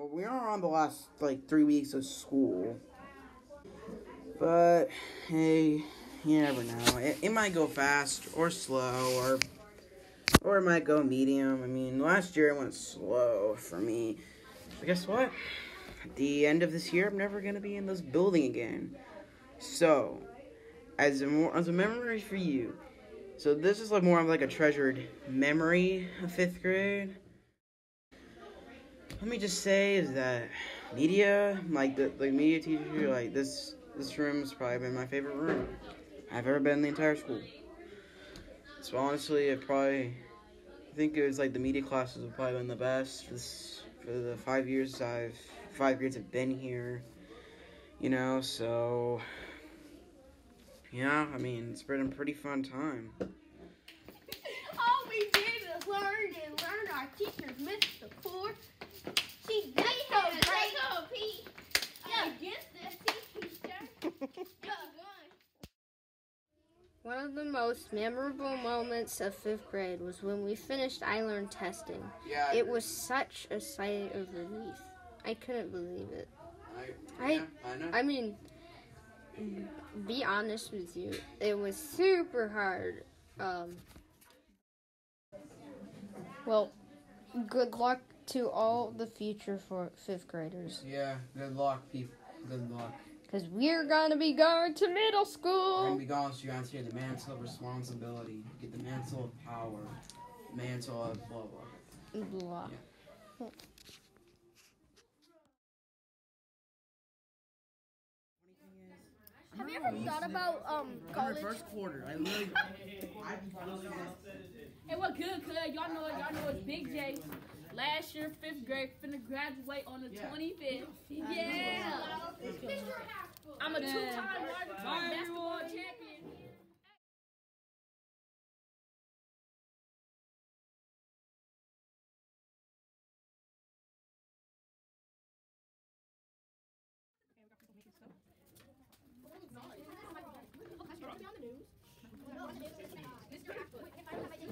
well, we are on the last like three weeks of school, but hey, you never know. It, it might go fast or slow or or it might go medium. I mean, last year it went slow for me. But guess what? At the end of this year, I'm never gonna be in this building again. So, as a more as a memory for you, so this is like more of like a treasured memory of fifth grade. Let me just say is that media, like the like media teacher, like this this room has probably been my favorite room I've ever been in the entire school. So honestly, I probably I think it was like the media classes have probably been the best for, this, for the five years I've five years I've been here. You know, so yeah, I mean it's been a pretty fun time. All we did was learn and learn. Our teachers missed the course. She did so great. Against the teacher. One of the most memorable moments of fifth grade was when we finished ILEARN testing. Yeah, It was such a sight of relief. I couldn't believe it. I, I- yeah, I know. I mean, be honest with you, it was super hard. Um, well, good luck to all the future for fifth graders, yeah, good luck, people. Good luck. because we're gonna be going to middle school. We're school. gonna be so you answer the mantle of responsibility. Get the mantle of power. Mantle of blah blah. Blah. Have you ever thought about um college? First quarter, I literally. Hey, what good, cuz? Y'all know, y'all know it's Big J. Last year, fifth grade, finna graduate on the 25th. Yeah. I'm a two-time basketball champion.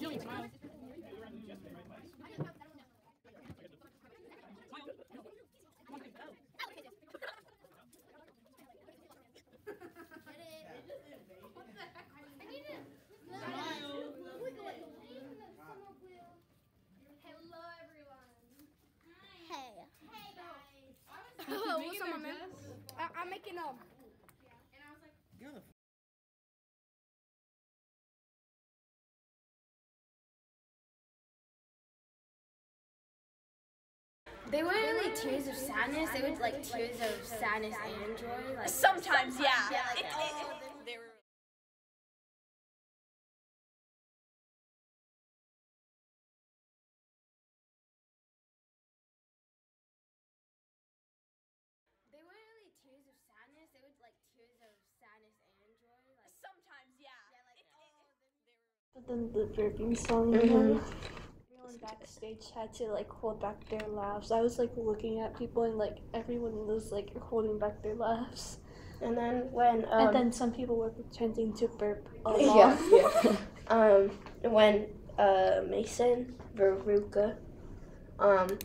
Hello, everyone. Hey. Hey, guys. Oh, what's up, my man? I- I'm making um. They weren't really tears of sadness. They were like tears of sadness and joy. Like Sometimes, yeah. Yeah, like, It- it- oh, it- they were- they weren't really tears of sadness. They were like tears of sadness and joy. Like Sometimes, yeah. yeah, like It- oh, it- they were- But then the burping song, you mm-hmm. know, everyone backstage had to like hold back their laughs. I was like looking at people and like everyone was like holding back their laughs. And then when um, and then some people were pretending to burp a yeah, lot. yeah. um, when uh, Mason Veruca, um,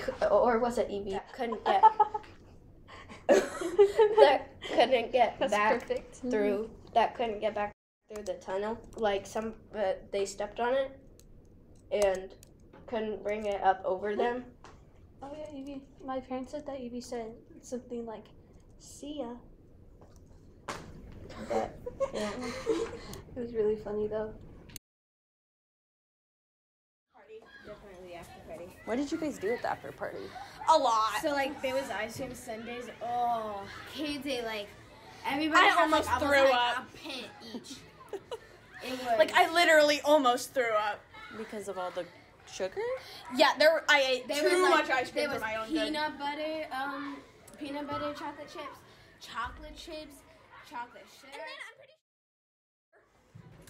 c- or was it Evie? Couldn't get that couldn't get That's back perfect. through that couldn't get back through the tunnel. Like some, but they stepped on it and couldn't bring it up over hmm. them. Oh yeah, Evie. My parents said that Evie said something like, "See ya." But yeah. It was really funny though. Party. Definitely after party. What did you guys do at the after party? A lot. So like there was ice cream sundaes. Oh, kids, they like everybody. I had, almost like, threw like, up. A pint each. It was Like, I literally almost threw up. Because of all the sugar? Yeah, there. Were, I ate There too was, like, much ice cream there for was my own good. peanut butter, um, peanut butter chocolate chips, chocolate chips, chocolate chips.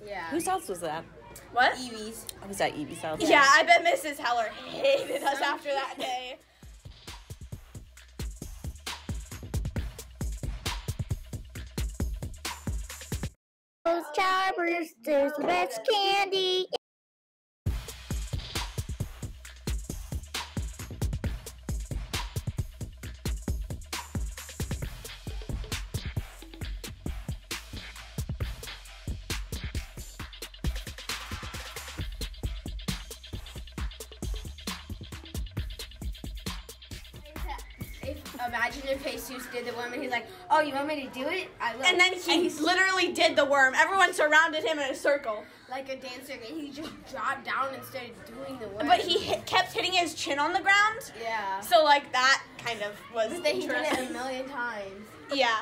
Yeah. Whose house was that? What? Evie's. I was at Evie's house. Yeah, I bet Mrs. Heller hated us after that day. Those Starburst, there's best candy. Imagine if Jesus did the worm and he's like, oh, you want me to do it? I will. And then he literally did the worm. Everyone surrounded him in a circle. like a dancer, and he just dropped down and started doing the worm. But he hit, kept hitting his chin on the ground. yeah. So like that kind of was But then he did it a million times. Yeah.